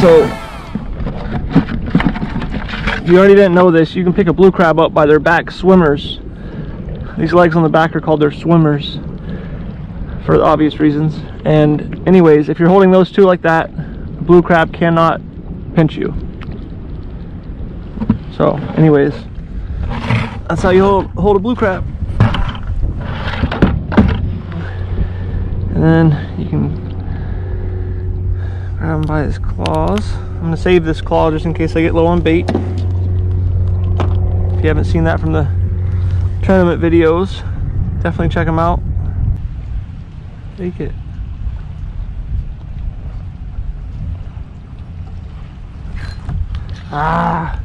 So, if you already didn't know this, you can pick a blue crab up by their back swimmers. These legs on the back are called their swimmers for obvious reasons. And anyways, if you're holding those two like that, the blue crab cannot pinch you. So anyways, that's how you hold, hold a blue crab. And then you can grab him by his claws. I'm gonna save this claw just in case I get low on bait. If you haven't seen that from the tournament videos, definitely check them out. Take it. Ah.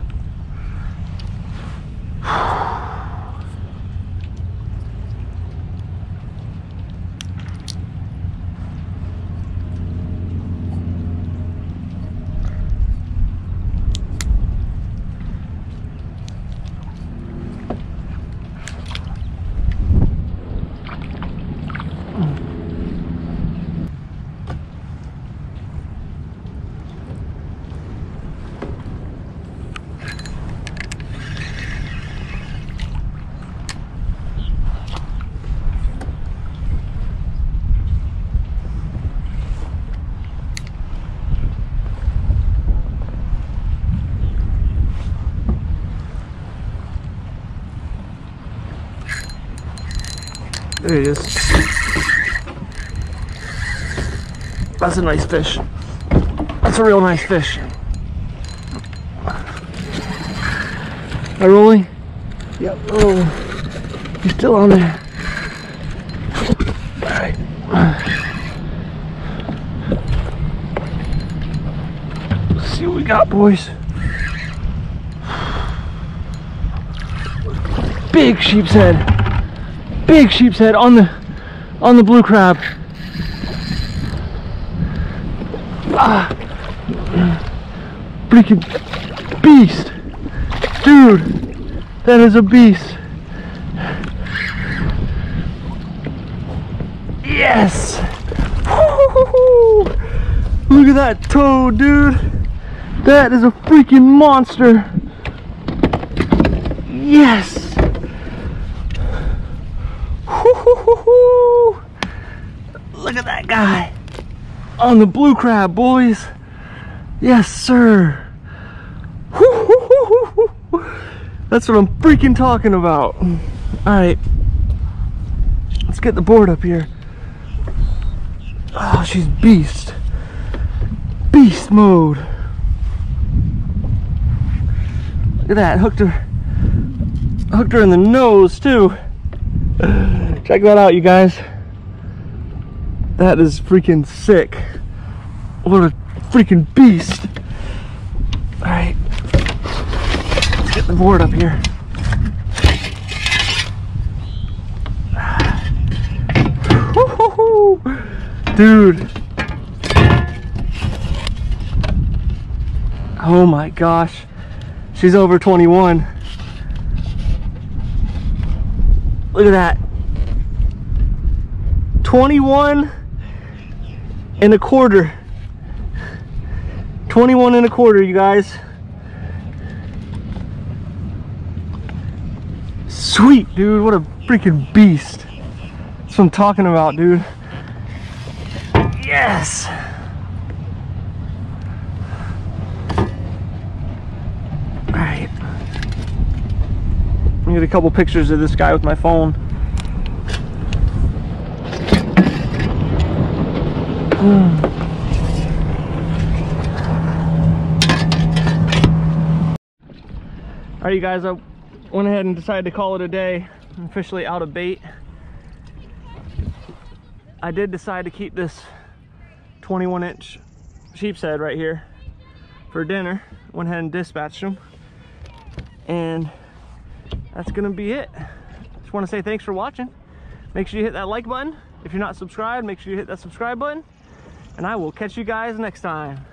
There he is. That's a nice fish. That's a real nice fish. Am I rolling? Yep. Oh, he's still on there. All right. Let's see what we got, boys. Big sheepshead big sheepshead on the on the blue crab. Ah, freaking beast, dude. That is a beast. Yes. Look at that toe, dude. That is a freaking monster. Yes. Look at that guy on the blue crab, boys. Yes, sir. That's what I'm freaking talking about. All right, let's get the board up here. Oh, she's beast. Beast mode. Look at that, hooked her, hooked her in the nose too. Check that out, you guys. That is freaking sick. What a freaking beast. All right, let's get the board up here. Dude. Oh my gosh. She's over 21. Look at that. 21 and a quarter. 21 and a quarter, you guys. Sweet, dude. What a freaking beast. That's what I'm talking about, dude. Yes. All right. Me get a couple pictures of this guy with my phone. All right, you guys, I went ahead and decided to call it a day. I'm officially out of bait. I did decide to keep this 21 inch sheepshead right here for dinner. Went ahead and dispatched him. And that's gonna be it. Just wanna say thanks for watching. Make sure you hit that like button. If you're not subscribed, make sure you hit that subscribe button and I will catch you guys next time.